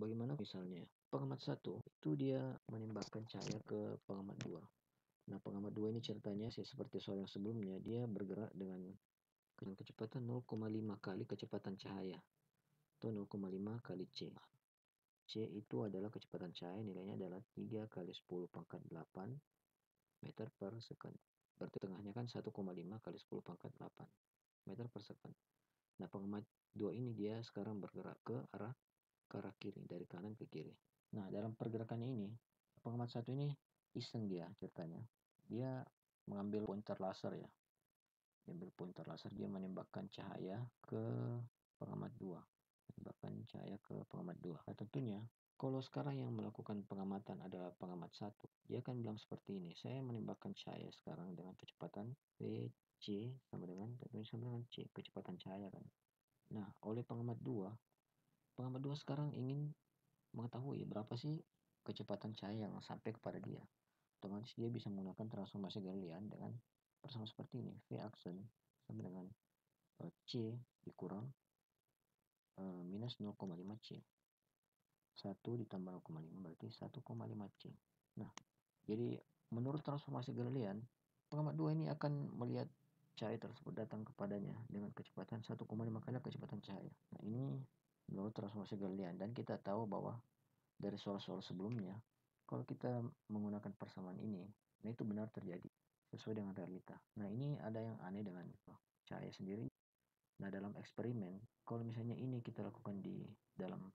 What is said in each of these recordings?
bagaimana misalnya pengamat satu itu dia menembakkan cahaya ke pengamat dua. Nah, pengamat dua ini ceritanya seperti soal yang sebelumnya, dia bergerak dengan kecepatan 0,5 kali kecepatan cahaya atau 0,5 kali C. C itu adalah kecepatan cahaya, nilainya adalah 3 kali 10 pangkat 8 meter per second. Berarti tengahnya kan 1,5 kali 10 pangkat 8 meter per second. Nah, pengamat dua ini dia sekarang bergerak ke arah ke arah kiri, dari kanan ke kiri. Nah, dalam pergerakannya ini, pengamat satu ini iseng dia ceritanya. Dia mengambil pointer laser ya. Dia ambil pointer laser, dia menembakkan cahaya ke pengamat dua. Menembakkan cahaya ke pengamat dua. Nah, tentunya kalau sekarang yang melakukan pengamatan adalah pengamat satu, dia akan bilang seperti ini. Saya menembakkan cahaya sekarang dengan kecepatan VC sama dengan tentunya sama dengan C, kecepatan cahaya kan. Nah, oleh pengamat dua, pengamat dua sekarang ingin mengetahui berapa sih kecepatan cahaya yang sampai kepada dia. Otomatis dia bisa menggunakan transformasi Galilean dengan bersama seperti ini. V aksen sama dengan uh, C dikurang uh, minus 0,5 C. 1 ditambah 0,5 berarti 1,5 C. Nah, jadi menurut transformasi Galilean, pengamat dua ini akan melihat cahaya tersebut datang kepadanya dengan kecepatan 1,5 kali kecepatan cahaya. Nah, ini menurut transformasi Galilean dan kita tahu bahwa dari soal-soal sebelumnya kalau kita menggunakan persamaan ini nah itu benar terjadi sesuai dengan realita. Nah ini ada yang aneh dengan cahaya sendiri. Nah dalam eksperimen kalau misalnya ini kita lakukan di dalam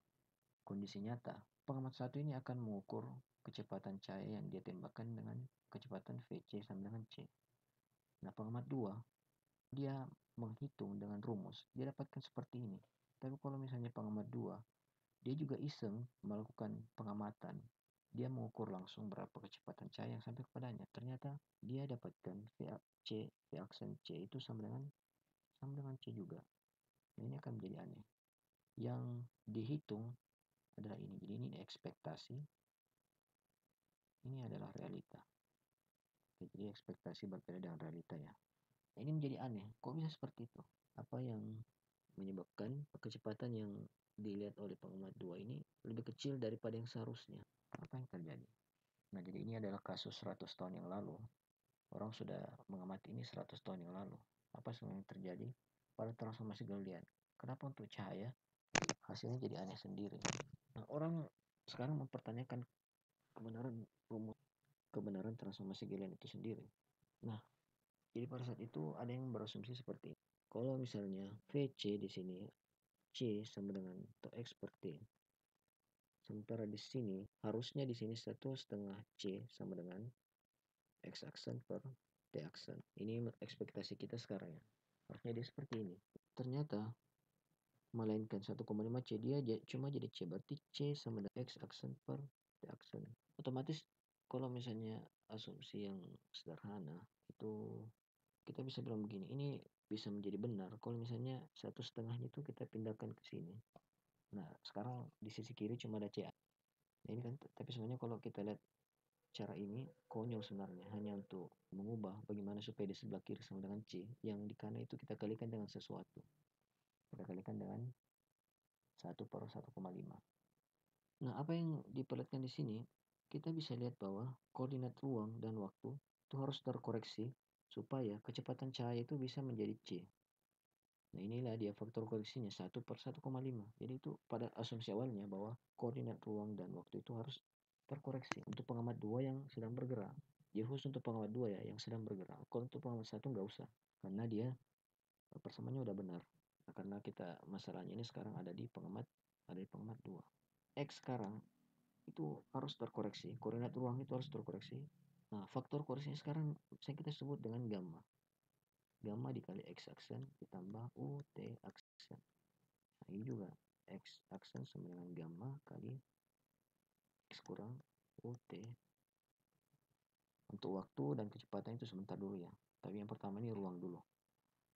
kondisi nyata pengamat satu ini akan mengukur kecepatan cahaya yang dia tembakkan dengan kecepatan VC sama dengan C. Nah pengamat dua dia menghitung dengan rumus. Dia dapatkan seperti ini tapi kalau misalnya pengamat dua dia juga iseng melakukan pengamatan. Dia mengukur langsung berapa kecepatan cahaya yang sampai kepadanya. Ternyata dia dapatkan C, V aksen C itu sama dengan sama dengan C juga. Nah, ini akan menjadi aneh. Yang dihitung adalah ini. Jadi ini ekspektasi. Ini adalah realita. Jadi ekspektasi berbeda dengan realita ya. Nah, ini menjadi aneh. Kok bisa seperti itu? Apa yang menyebabkan kecepatan yang dilihat oleh pengamat dua ini lebih kecil daripada yang seharusnya. Apa yang terjadi? Nah, jadi ini adalah kasus 100 tahun yang lalu. Orang sudah mengamati ini 100 tahun yang lalu. Apa sebenarnya yang terjadi pada transformasi Galilean? Kenapa untuk cahaya hasilnya jadi aneh sendiri? Nah, orang sekarang mempertanyakan kebenaran rumus kebenaran transformasi Galilean itu sendiri. Nah, jadi pada saat itu ada yang berasumsi seperti ini. Kalau misalnya VC di sini C sama dengan atau X per T. Sementara di sini harusnya di sini satu setengah C sama dengan X aksen per T aksen. Ini ekspektasi kita sekarang ya. Harusnya dia seperti ini. Ternyata melainkan 1,5 C dia cuma jadi C berarti C sama dengan X aksen per T aksen. Otomatis kalau misalnya asumsi yang sederhana itu kita bisa bilang begini ini bisa menjadi benar. Kalau misalnya satu setengahnya itu kita pindahkan ke sini. Nah sekarang di sisi kiri cuma ada CA nah ini kan tapi sebenarnya kalau kita lihat cara ini konyol sebenarnya. Hanya untuk mengubah bagaimana supaya di sebelah kiri sama dengan C. Yang di kanan itu kita kalikan dengan sesuatu. Kita kalikan dengan 1 per 1,5 nah apa yang diperlihatkan di sini? Kita bisa lihat bahwa koordinat ruang dan waktu itu harus terkoreksi supaya kecepatan cahaya itu bisa menjadi C. Nah inilah dia faktor koreksinya 1 per 1,5. Jadi itu pada asumsi awalnya bahwa koordinat ruang dan waktu itu harus terkoreksi untuk pengamat dua yang sedang bergerak. Dia khusus untuk pengamat dua ya yang sedang bergerak. Kalau untuk pengamat satu nggak usah karena dia persamaannya udah benar. Nah, karena kita masalahnya ini sekarang ada di pengamat ada di pengamat dua. X sekarang itu harus terkoreksi. Koordinat ruang itu harus terkoreksi Nah, faktor koreksinya sekarang saya kita sebut dengan gamma. Gamma dikali X aksen ditambah U T aksen. Nah, ini juga X aksen sama dengan gamma kali X kurang U T. Untuk waktu dan kecepatan itu sebentar dulu ya. Tapi yang pertama ini ruang dulu.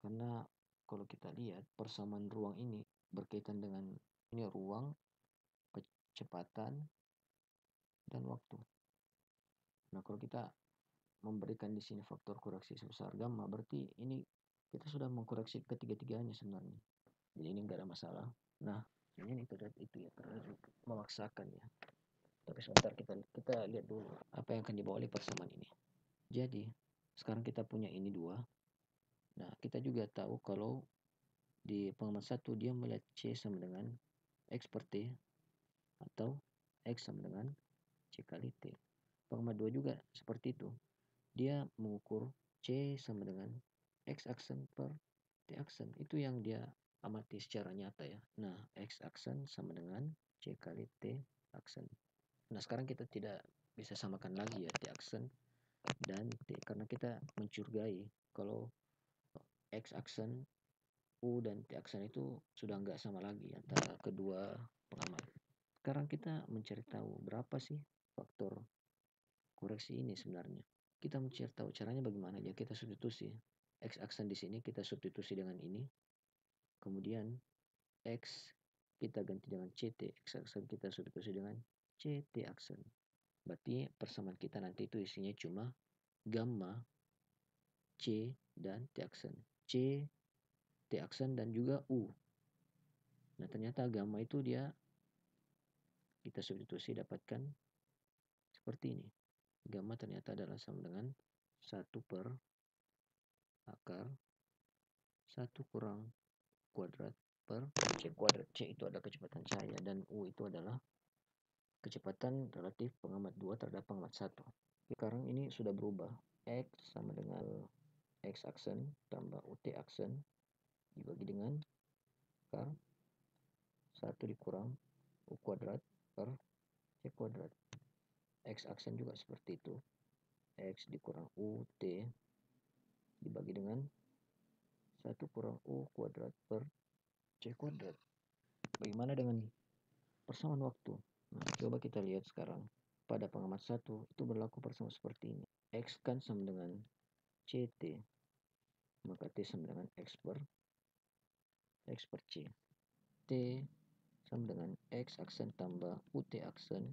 Karena kalau kita lihat persamaan ruang ini berkaitan dengan ini ruang, kecepatan, dan waktu. Nah, kalau kita memberikan di sini faktor koreksi sebesar gamma, berarti ini kita sudah mengkoreksi ketiga-tiganya sebenarnya. Jadi ini enggak ada masalah. Nah, ini itu itu ya terlalu memaksakan ya tapi sebentar kita kita lihat dulu apa yang akan dibawa oleh persamaan ini jadi sekarang kita punya ini dua nah kita juga tahu kalau di pengamat satu dia melihat C sama dengan X per T atau X sama dengan C kali T pengamat dua juga seperti itu. Dia mengukur C sama dengan X aksen per T aksen. Itu yang dia amati secara nyata ya. Nah X aksen sama dengan C kali T aksen. Nah sekarang kita tidak bisa samakan lagi ya T aksen dan T karena kita mencurigai kalau X aksen U dan T aksen itu sudah nggak sama lagi antara kedua pengamat. Sekarang kita mencari tahu berapa sih faktor koreksi ini sebenarnya. Kita mencari tahu caranya bagaimana ya kita substitusi. X aksen di sini kita substitusi dengan ini. Kemudian X kita ganti dengan CT X aksen kita substitusi dengan CT aksen. Berarti persamaan kita nanti itu isinya cuma gamma C dan T aksen. C T aksen dan juga U. Nah ternyata gamma itu dia kita substitusi dapatkan seperti ini gamma ternyata adalah sama dengan 1 per akar 1 kurang kuadrat per C kuadrat. C itu adalah kecepatan cahaya dan U itu adalah kecepatan relatif pengamat 2 terhadap pengamat 1 sekarang ini sudah berubah. X sama dengan X aksen tambah UT aksen dibagi dengan akar 1 dikurang U kuadrat per C kuadrat X aksen juga seperti itu X dikurang UT dibagi dengan 1 kurang U kuadrat per C kuadrat bagaimana dengan persamaan waktu Nah, coba kita lihat sekarang. Pada pengamat satu itu berlaku bersama seperti ini. X kan sama dengan CT. Maka T sama dengan X per X per C. T sama dengan X aksen tambah UT aksen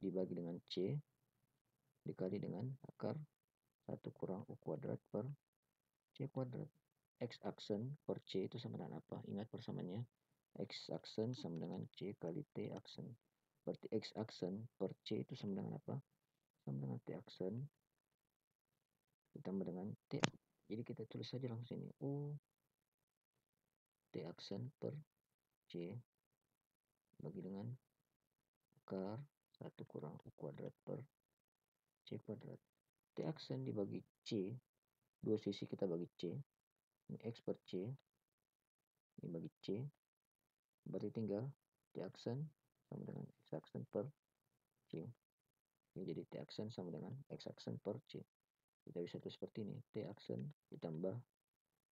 dibagi dengan C dikali dengan akar 1 kurang U kuadrat per C kuadrat. X aksen per C itu sama dengan apa? Ingat persamaannya X aksen sama dengan C kali T aksen. Berarti X aksen per C itu sama dengan apa? Sama dengan T aksen ditambah dengan T. Jadi kita tulis saja langsung ini. U T aksen per C bagi dengan akar 1 kurang U kuadrat per C kuadrat. T aksen dibagi C. Dua sisi kita bagi C. Ini X per C. Ini bagi C berarti tinggal T aksen sama dengan X aksen per C ini jadi T aksen sama dengan X aksen per C kita bisa tulis seperti ini T aksen ditambah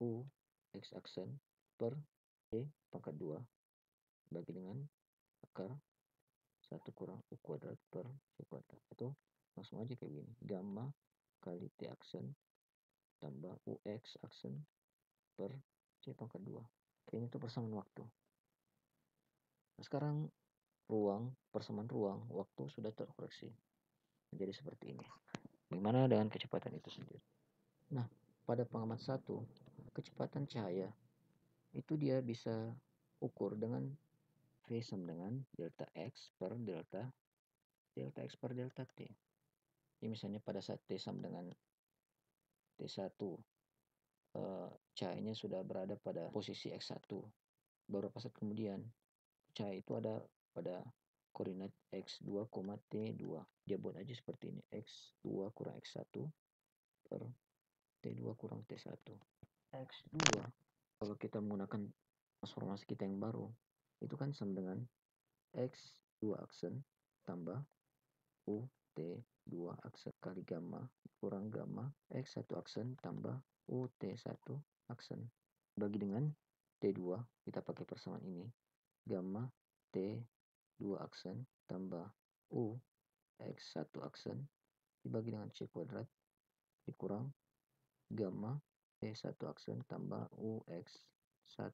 U X aksen per C pangkat 2 bagi dengan akar 1 kurang U kuadrat per C kuadrat itu langsung aja kayak gini gamma kali T aksen tambah UX aksen per C pangkat 2 kayaknya itu persamaan waktu Nah, sekarang ruang, persamaan ruang, waktu sudah terkoreksi menjadi seperti ini. Bagaimana dengan kecepatan itu sendiri? Nah, pada pengamat satu, kecepatan cahaya itu dia bisa ukur dengan V sama dengan delta X per delta delta X per delta T. Ini misalnya pada saat T sama dengan T1 eh, cahayanya sudah berada pada posisi X1 beberapa saat kemudian cahaya itu ada pada koordinat x2, t2. Dia buat aja seperti ini. x2 kurang x1 per t2 kurang t1. x2 kalau kita menggunakan transformasi kita yang baru itu kan sama dengan x2 aksen tambah u t2 aksen kali gamma kurang gamma x1 aksen tambah u t1 aksen. Bagi dengan t2 kita pakai persamaan ini. Gamma T 2 aksen tambah U X 1 aksen dibagi dengan C kuadrat dikurang gamma T 1 aksen tambah U X 1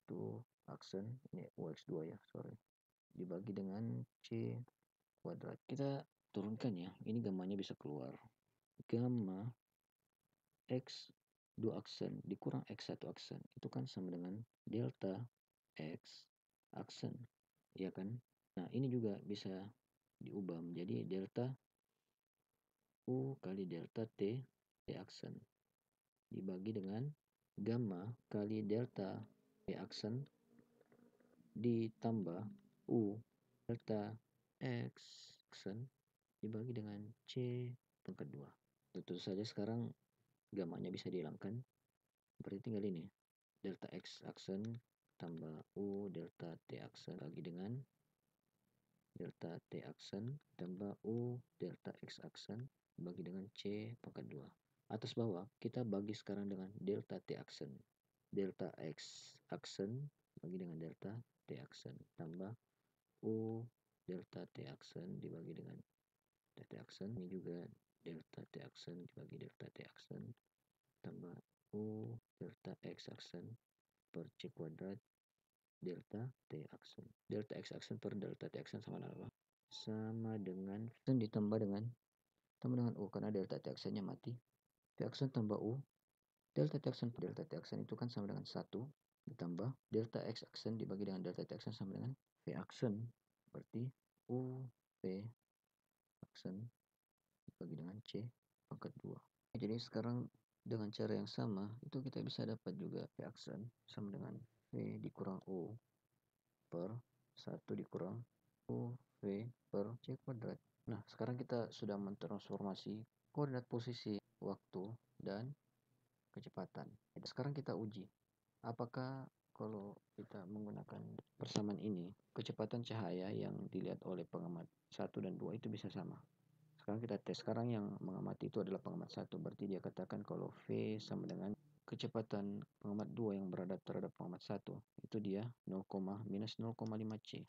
aksen ini UX 2 ya sorry. Dibagi dengan C kuadrat. Kita turunkan ya ini gammanya bisa keluar. Gamma X 2 aksen dikurang X 1 aksen. Itu kan sama dengan delta X aksen ya kan? Nah ini juga bisa diubah menjadi delta U kali delta T T aksen. Dibagi dengan gamma kali delta Aksen ditambah U delta X aksen dibagi dengan C pangkat 2 tentu saja sekarang gamanya bisa dihilangkan. Berarti tinggal ini delta X aksen tambah U delta T aksen bagi dengan delta T aksen tambah U delta X aksen bagi dengan C pangkat 2 atas bawah kita bagi sekarang dengan delta T aksen delta X aksen bagi dengan delta T aksen tambah U delta T aksen dibagi dengan delta T aksen ini juga delta T aksen dibagi delta T aksen tambah U delta X aksen per C kuadrat delta T aksen delta X aksen per delta T aksen sama dengan apa? Sama dengan ditambah dengan tambah dengan U karena delta T aksennya mati. T aksen tambah U delta T aksen delta T aksen itu kan sama dengan 1 ditambah delta X aksen dibagi dengan delta T aksen sama dengan V aksen berarti U V aksen dibagi dengan C pangkat 2 jadi sekarang dengan cara yang sama itu kita bisa dapat juga V aksen sama dengan V dikurang U per 1 dikurang U V per C kuadrat. Nah, sekarang kita sudah mentransformasi koordinat posisi, waktu, dan kecepatan. Sekarang kita uji, apakah kalau kita menggunakan persamaan ini, kecepatan cahaya yang dilihat oleh pengamat 1 dan 2 itu bisa sama. Sekarang kita tes. Sekarang yang mengamati itu adalah pengamat 1, berarti dia katakan kalau V sama dengan kecepatan pengamat 2 yang berada terhadap pengamat 1, itu dia 0, minus 0,5 C.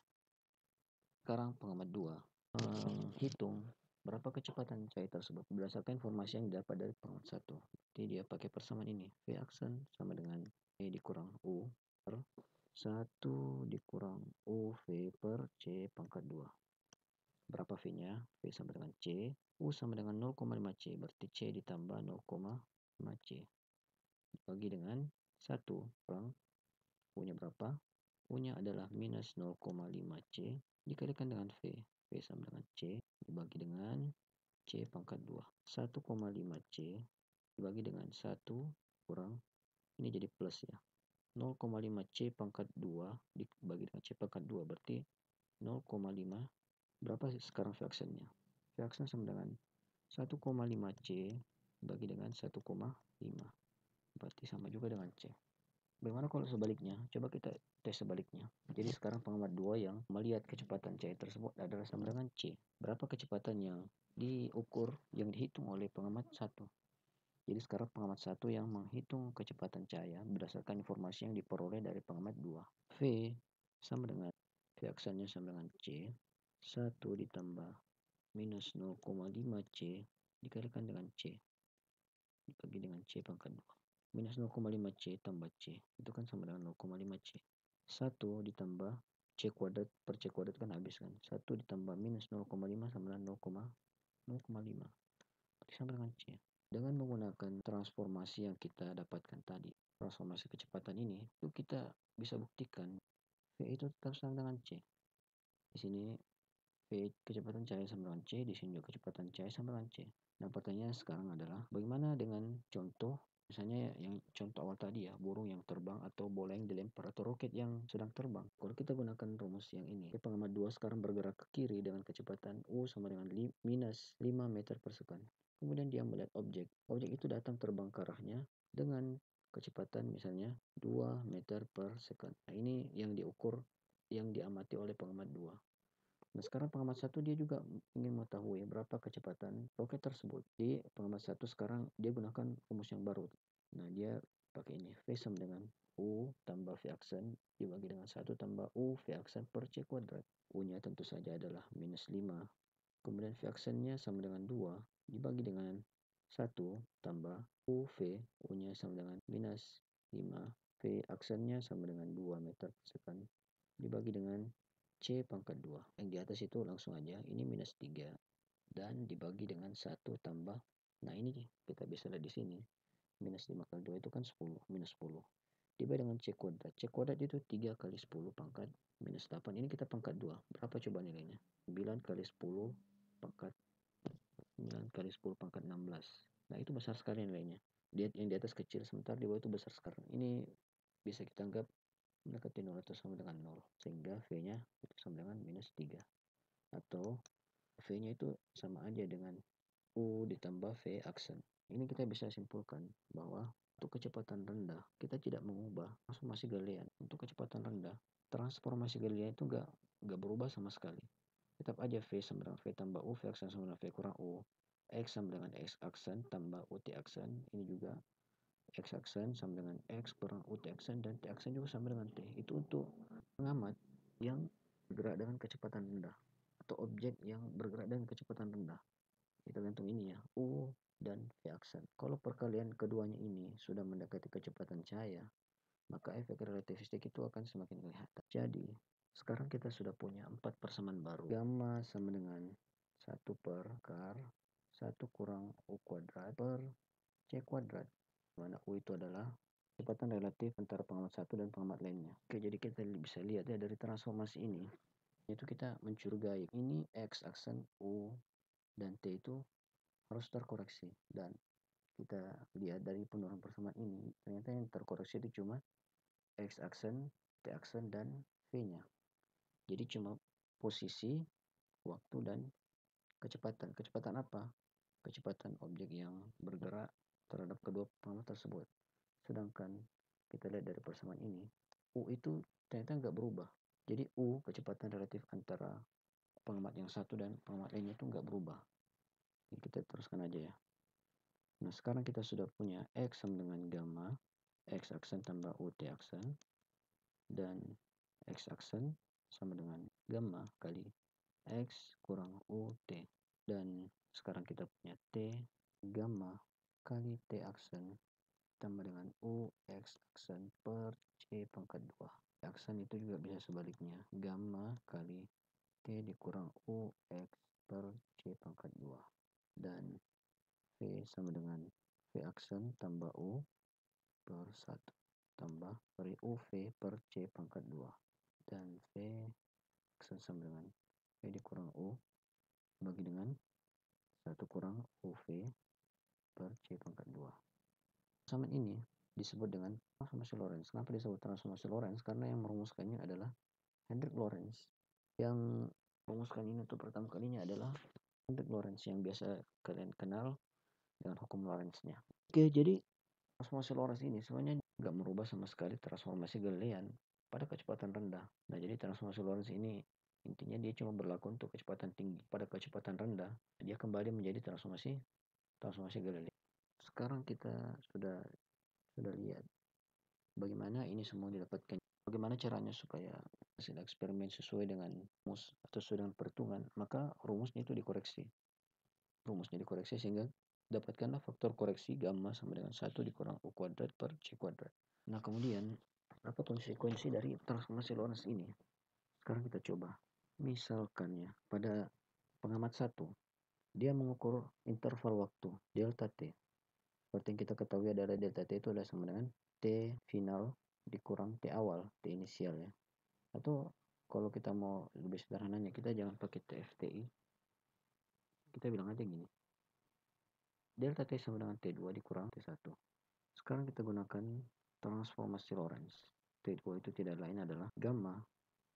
Sekarang pengamat 2 menghitung berapa kecepatan cahaya tersebut berdasarkan informasi yang didapat dari pengamat satu. Jadi dia pakai persamaan ini. V aksen sama dengan E dikurang U per 1 dikurang UV per C pangkat 2. Berapa V-nya? V sama dengan C. U sama dengan 0,5 C. Berarti C ditambah 0,5 C. Dibagi dengan 1 kurang U-nya berapa? U-nya adalah minus 0,5 C dikalikan dengan V. V sama dengan C dibagi dengan C pangkat 2. 1,5 C dibagi dengan 1 kurang, ini jadi plus ya. 0,5 C pangkat 2 dibagi dengan C pangkat 2 berarti 0,5 berapa sih sekarang? V aksen sama dengan 1,5 C dibagi dengan 1,5 berarti sama juga dengan C. Bagaimana kalau sebaliknya? Coba kita tes sebaliknya. Jadi sekarang pengamat 2 yang melihat kecepatan cahaya tersebut adalah sama dengan C. Berapa kecepatan yang diukur, yang dihitung oleh pengamat 1? Jadi sekarang pengamat 1 yang menghitung kecepatan cahaya berdasarkan informasi yang diperoleh dari pengamat 2. V sama dengan V aksannya sama dengan C. 1 ditambah minus 0,5 C dikalikan dengan C. Dibagi dengan C pangkat 2 minus 0,5 C tambah C itu kan sama dengan 0,5 C 1 ditambah C kuadrat per C kuadrat kan habis kan 1 ditambah minus 0,5 sama dengan 0,5 berarti sama dengan C dengan menggunakan transformasi yang kita dapatkan tadi transformasi kecepatan ini itu kita bisa buktikan V itu tetap sama dengan C. Di sini V kecepatan cahaya sama dengan C di sini juga kecepatan cahaya sama dengan C. Nah pertanyaan sekarang adalah bagaimana dengan contoh Misalnya yang contoh awal tadi ya, burung yang terbang atau bola yang dilempar atau roket yang sedang terbang. Kalau kita gunakan rumus yang ini, pengamat 2 sekarang bergerak ke kiri dengan kecepatan U sama dengan minus 5 meter per second. Kemudian dia melihat objek. Objek itu datang terbang ke arahnya dengan kecepatan misalnya 2 meter per second. Nah, ini yang diukur, yang diamati oleh pengamat 2. Nah sekarang pengamat satu dia juga ingin mengetahui berapa kecepatan roket tersebut. Di pengamat satu sekarang dia gunakan rumus yang baru. Nah dia pakai ini V sama dengan U tambah V aksen dibagi dengan 1 tambah U V aksen per C kuadrat. U-nya tentu saja adalah minus 5. Kemudian V aksennya sama dengan 2 dibagi dengan 1 tambah U V. U-nya sama dengan minus 5. V aksennya sama dengan 2 meter per second dibagi dengan C pangkat 2. Yang di atas itu langsung aja, ini minus 3. Dan dibagi dengan 1 tambah, nah ini kita bisa lihat di sini. Minus 5 kali 2 itu kan 10, minus 10. Dibagi dengan C kuadrat. C kuadrat itu 3 kali 10 pangkat minus 8 ini kita pangkat 2 berapa coba nilainya 9 kali 10 pangkat 9 kali 10 pangkat 16 nah itu besar sekali nilainya yang di atas kecil sementara di bawah itu besar sekarang ini bisa kita anggap mendekati 0 atau sama dengan 0 sehingga V nya itu sama dengan minus 3 atau V nya itu sama aja dengan U ditambah V aksen. Ini kita bisa simpulkan bahwa untuk kecepatan rendah kita tidak mengubah transformasi galian. Untuk kecepatan rendah transformasi galian itu enggak enggak berubah sama sekali. Tetap aja V sama dengan V tambah U V aksen sama dengan V kurang U X sama dengan X aksen tambah U T aksen ini juga X aksen sama dengan X kurang U T aksen dan T aksen juga sama dengan T itu untuk pengamat yang bergerak dengan kecepatan rendah atau objek yang bergerak dengan kecepatan rendah kita gantung ini ya U dan V aksen. Kalau perkalian keduanya ini sudah mendekati kecepatan cahaya, maka efek relativistik itu akan semakin kelihatan. Jadi, sekarang kita sudah punya empat persamaan baru. Gamma sama dengan 1 per kar 1 kurang U kuadrat per C kuadrat. Mana U itu adalah kecepatan relatif antara pengamat satu dan pengamat lainnya. Oke, jadi kita bisa lihat ya dari transformasi ini, itu kita mencurigai ini X aksen U dan T itu harus terkoreksi dan kita lihat dari penurunan persamaan ini ternyata yang terkoreksi itu cuma x aksen, t aksen dan v-nya. Jadi cuma posisi, waktu dan kecepatan. Kecepatan apa? Kecepatan objek yang bergerak terhadap kedua pengamat tersebut. Sedangkan kita lihat dari persamaan ini, u itu ternyata nggak berubah. Jadi u kecepatan relatif antara pengamat yang satu dan pengamat lainnya itu nggak berubah kita teruskan aja ya nah sekarang kita sudah punya X sama dengan gamma X aksen tambah UT aksen dan X aksen sama dengan gamma kali X kurang UT dan sekarang kita punya T gamma kali T aksen tambah dengan U X aksen per C pangkat 2 aksen itu juga bisa sebaliknya. Gamma kali T dikurang U X per C pangkat 2 dan V sama dengan V aksen tambah U per 1 tambah dari UV per C pangkat 2 dan V aksen sama dengan V dikurang U bagi dengan 1 kurang UV per C pangkat 2 sama ini disebut dengan transformasi Lorentz kenapa disebut transformasi Lorentz karena yang merumuskannya adalah Hendrik Lorentz yang merumuskan ini untuk pertama kalinya adalah Hendrik Lorentz yang biasa kalian kenal dengan hukum Lorentz-nya. Oke, jadi transformasi Lorentz ini sebenarnya nggak merubah sama sekali transformasi Galilean pada kecepatan rendah. Nah, jadi transformasi Lorentz ini intinya dia cuma berlaku untuk kecepatan tinggi. Pada kecepatan rendah, dia kembali menjadi transformasi transformasi Galilei. Sekarang kita sudah sudah lihat bagaimana ini semua didapatkan. Bagaimana caranya supaya hasil eksperimen sesuai dengan rumus atau sesuai dengan perhitungan, maka rumusnya itu dikoreksi. Rumusnya dikoreksi sehingga dapatkanlah faktor koreksi gamma sama dengan 1 dikurang U kuadrat per C kuadrat. Nah, kemudian apa konsekuensi dari transformasi Lorentz ini? Sekarang kita coba. Misalkan ya, pada pengamat satu, dia mengukur interval waktu delta T. Seperti yang kita ketahui adalah delta T itu adalah sama dengan T final dikurang T awal, T inisial ya. Atau kalau kita mau lebih sederhananya kita jangan pakai TFTI kita bilang aja gini. Delta T sama dengan T2 dikurang T1 sekarang kita gunakan transformasi Lorentz. T2 itu tidak lain adalah gamma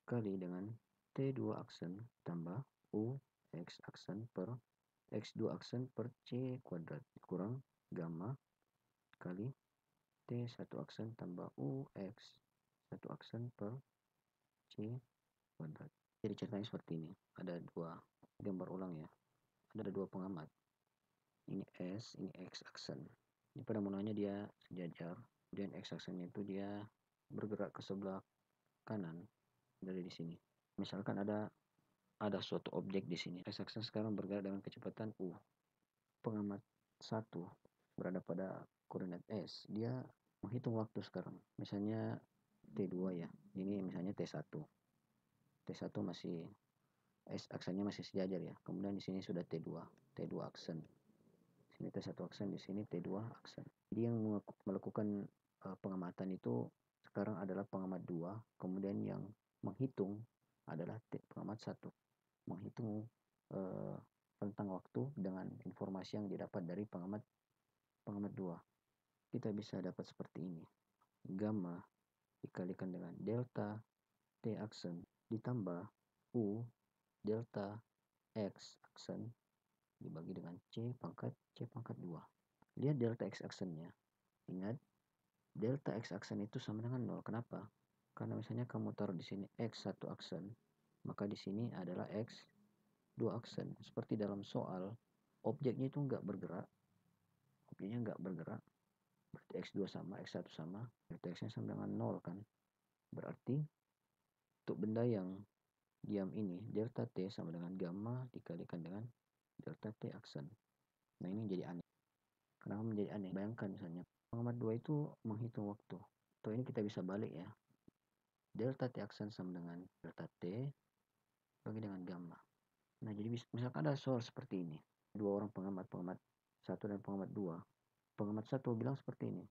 kali dengan T2 aksen tambah U X aksen per X2 aksen per C kuadrat kurang gamma kali T1 aksen tambah U X 1 aksen per C kuadrat. Jadi ceritanya seperti ini. Ada dua gambar ulang ya. Ada dua pengamat. Ini S, ini X aksen. Ini pada mulanya dia sejajar. Kemudian X aksennya itu dia bergerak ke sebelah kanan dari di sini. Misalkan ada ada suatu objek di sini. X aksen sekarang bergerak dengan kecepatan U. Pengamat satu berada pada koordinat S. Dia menghitung waktu sekarang. Misalnya T2 ya. Ini misalnya T1. T1 masih S aksennya masih sejajar ya. Kemudian di sini sudah T2, T2 aksen. Sini T1 aksen, di sini T2 aksen. Jadi yang melakukan uh, pengamatan itu sekarang adalah pengamat 2, kemudian yang menghitung adalah pengamat satu menghitung eh, tentang waktu dengan informasi yang didapat dari pengamat pengamat dua. Kita bisa dapat seperti ini. Gamma dikalikan dengan delta T aksen ditambah U delta X aksen dibagi dengan C pangkat C pangkat 2 lihat delta X aksennya. Ingat delta X aksen itu sama dengan 0 kenapa? Karena misalnya kamu taruh di sini X satu aksen maka di sini adalah X dua aksen. Seperti dalam soal objeknya itu enggak bergerak. Objeknya enggak bergerak. Berarti X2 sama X1 sama. Delta X nya sama dengan 0 kan? Berarti untuk benda yang diam ini delta T sama dengan gamma dikalikan dengan delta T aksen. Nah ini jadi aneh. Kenapa menjadi aneh? Bayangkan misalnya pengamat 2 itu menghitung waktu. Atau ini kita bisa balik ya. Delta T aksen sama dengan delta T bagi dengan gamma nah jadi misalkan ada soal seperti ini dua orang pengamat pengamat satu dan pengamat dua pengamat satu bilang seperti ini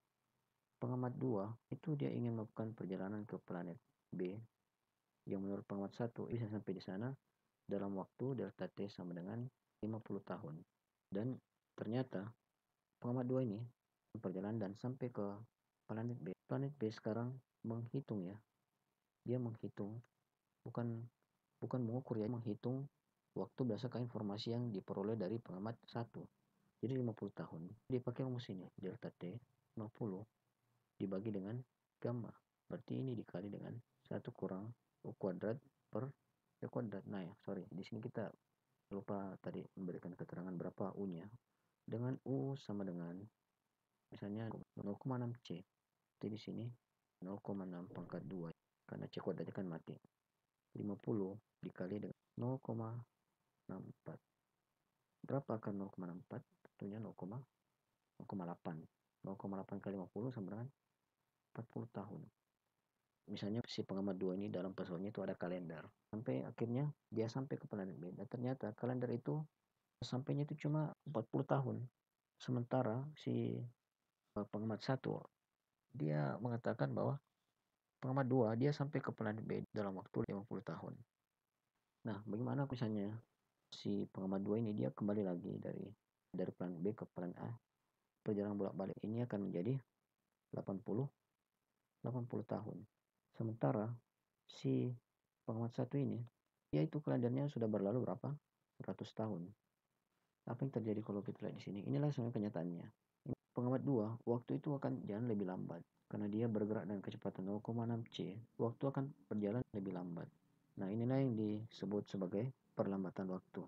pengamat dua itu dia ingin melakukan perjalanan ke planet B yang menurut pengamat satu bisa sampai di sana dalam waktu delta T sama dengan 50 tahun. Dan ternyata pengamat dua ini perjalanan dan sampai ke planet B. Planet B sekarang menghitung ya. Dia menghitung bukan bukan mengukur ya, menghitung waktu berdasarkan informasi yang diperoleh dari pengamat satu. Jadi 50 tahun. Dipakai rumus ini, delta T 50 dibagi dengan gamma. Berarti ini dikali dengan 1 kurang U kuadrat per V kuadrat. Nah ya, sorry. Di sini kita lupa tadi memberikan keterangan berapa U-nya. Dengan U sama dengan misalnya 0,6 C. Jadi di sini 0,6 pangkat 2 karena C kuadratnya kan mati. 50 dikali dengan 0,64. Berapa akan 0,64? Tentunya 0,8. 0,8 kali 50 sama dengan 40 tahun misalnya si pengamat dua ini dalam persoalannya itu ada kalender. Sampai akhirnya dia sampai ke planet B dan ternyata kalender itu sampainya itu cuma 40 tahun. Sementara si eh, pengamat satu dia mengatakan bahwa pengamat dua dia sampai ke planet B dalam waktu 50 tahun. Nah bagaimana misalnya si pengamat dua ini dia kembali lagi dari dari planet B ke planet A. Perjalanan bolak-balik ini akan menjadi 80 80 tahun Sementara si pengamat satu ini, ya itu kalendernya sudah berlalu berapa? 100 tahun. Apa yang terjadi kalau kita lihat di sini? Inilah sebenarnya kenyataannya. Pengamat dua, waktu itu akan jalan lebih lambat. Karena dia bergerak dengan kecepatan 0,6 C, waktu akan berjalan lebih lambat. Nah inilah yang disebut sebagai perlambatan waktu.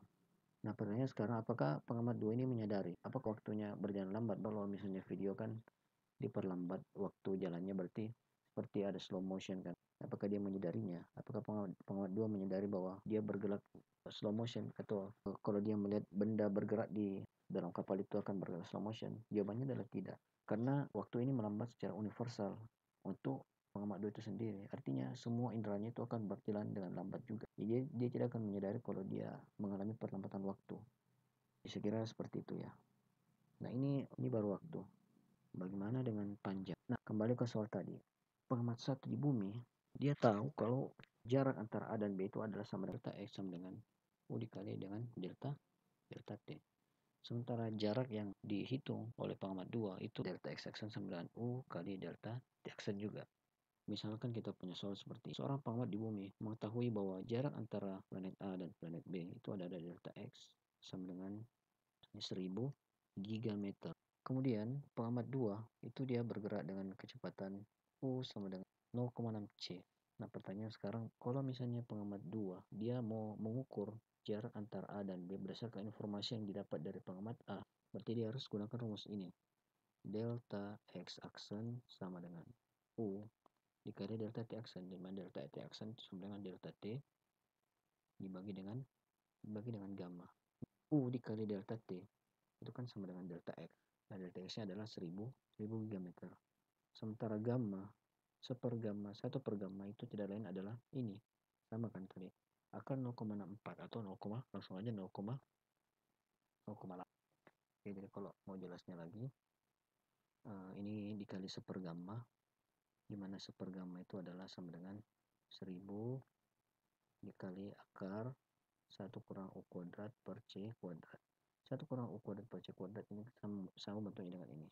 Nah pertanyaannya sekarang apakah pengamat dua ini menyadari apakah waktunya berjalan lambat? Kalau misalnya video kan diperlambat waktu jalannya berarti seperti ada slow motion kan. Apakah dia menyadarinya? Apakah pengamat, dua menyadari bahwa dia bergerak slow motion atau kalau dia melihat benda bergerak di dalam kapal itu akan bergerak slow motion? Jawabannya adalah tidak. Karena waktu ini melambat secara universal untuk pengamat dua itu sendiri. Artinya semua inderanya itu akan berjalan dengan lambat juga. Jadi dia tidak akan menyadari kalau dia mengalami perlambatan waktu. Saya kira seperti itu ya. Nah ini ini baru waktu. Bagaimana dengan panjang? Nah kembali ke soal tadi pengamat satu di bumi, dia tahu kalau jarak antara A dan B itu adalah sama delta X sama dengan U dikali dengan delta delta T. Sementara jarak yang dihitung oleh pengamat 2 itu delta X aksen sama dengan U kali delta T aksen juga. Misalkan kita punya soal seperti seorang pengamat di bumi mengetahui bahwa jarak antara planet A dan planet B itu ada delta X sama dengan 1000 gigameter. Kemudian pengamat 2 itu dia bergerak dengan kecepatan U sama dengan 0,6 C. Nah pertanyaan sekarang, kalau misalnya pengamat 2, dia mau mengukur jarak antara A dan B berdasarkan informasi yang didapat dari pengamat A, berarti dia harus gunakan rumus ini. Delta X aksen sama dengan U dikali delta T aksen, di mana delta T aksen sama dengan delta T dibagi dengan dibagi dengan gamma. U dikali delta T itu kan sama dengan delta X. Nah, delta X-nya adalah 1000 1000 gigameter. Sementara gamma, seper gamma, satu per gamma itu tidak lain adalah ini. Sama kan tadi. Akan 0,64 atau 0, langsung aja 0, 0,8. Oke, jadi kalau mau jelasnya lagi, uh, ini dikali seper gamma, di mana seper gamma itu adalah sama dengan 1000 dikali akar 1 kurang U kuadrat per C kuadrat 1 kurang U kuadrat per C kuadrat ini sama, sama bentuknya dengan ini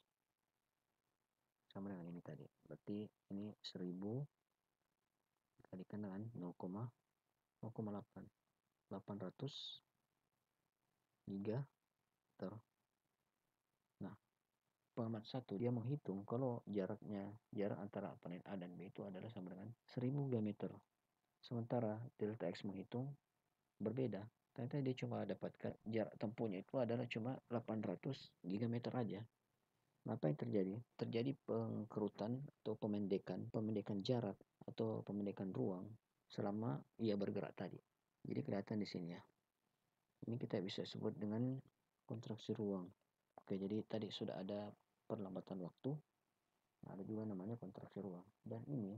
sama dengan ini tadi. Berarti ini 1000 dikalikan dengan 0,08 800 gigameter nah pengamat satu dia menghitung kalau jaraknya jarak antara planet A dan B itu adalah sama dengan 1000 diameter sementara delta X menghitung berbeda. Ternyata dia cuma dapatkan jarak tempuhnya itu adalah cuma 800 gigameter aja apa yang terjadi? Terjadi pengkerutan atau pemendekan, pemendekan jarak atau pemendekan ruang selama ia bergerak tadi. Jadi kelihatan di sini ya. Ini kita bisa sebut dengan kontraksi ruang. Oke, jadi tadi sudah ada perlambatan waktu, ada juga namanya kontraksi ruang. Dan ini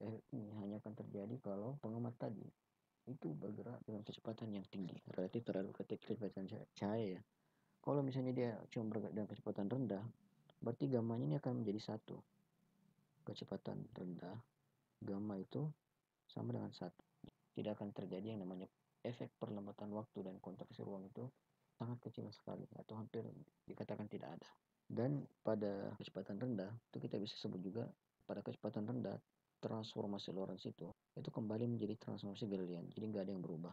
eh, ini hanya akan terjadi kalau pengamat tadi itu bergerak dengan kecepatan yang tinggi relatif terhadap kecepatan cahaya ya. Kalau misalnya dia cuma bergerak dengan kecepatan rendah, berarti gammanya ini akan menjadi satu. Kecepatan rendah gamma itu sama dengan satu. Tidak akan terjadi yang namanya efek perlambatan waktu dan kontraksi ruang itu sangat kecil sekali atau hampir dikatakan tidak ada. Dan pada kecepatan rendah itu kita bisa sebut juga pada kecepatan rendah transformasi Lorentz itu itu kembali menjadi transformasi Galilean jadi nggak ada yang berubah